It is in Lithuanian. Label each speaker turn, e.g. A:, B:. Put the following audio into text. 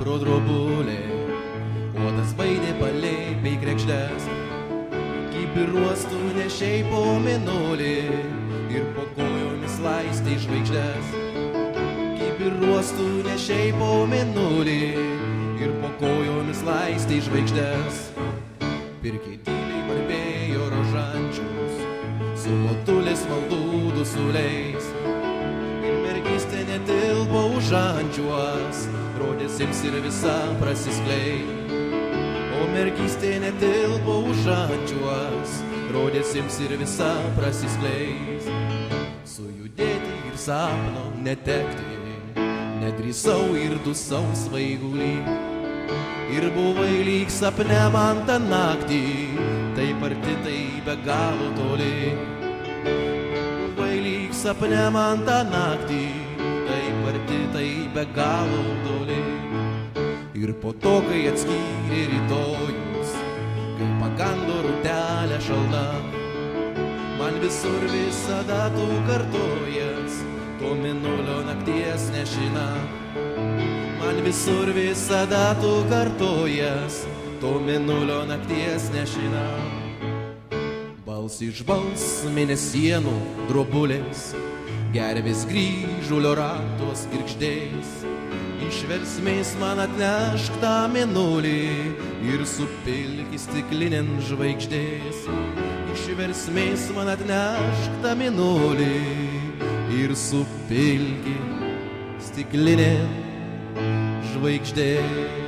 A: pro drobulė, uodas baidė palei bei krekštes, kibiruostų nešiai po minulį ir po kojomis laistai žvaigždės. Kibiruostų nešiai po minulį ir po kojomis laistai žvaigždės. Pirkiai tyliai varpėjo rožančius, su motulės maldų dusuliais. Ir mergystė netilpo už rodės ims ir visa prasisklei. O mergystė netilpo už ančiuos, rodės ims ir visa prasisklei. Sujudėti ir sapno netekti, nedrįsau ir dusau svaigulį. Ir buvai lyg sapne man tą naktį, taip arti, tai be galo toli. Buvai lyg sapne man tą naktį, arti, tai be galo toli. Ir po to, kai atskyrė rytojus, kai pagando rūtelę šalna, man visur visada tu kartojas, to minulio nakties nešina. Man visur visada tu kartojas, to minulio nakties nešina. Bals iš bals mėnesienų drobulės, gervės grįžulio ratos girgždės. Iš versmės man atnešk tą minulį ir supilk į stiklinėn žvaigždės. Iš versmės man atnešk tą minulį ir supilk į stiklinėn žvaigždės.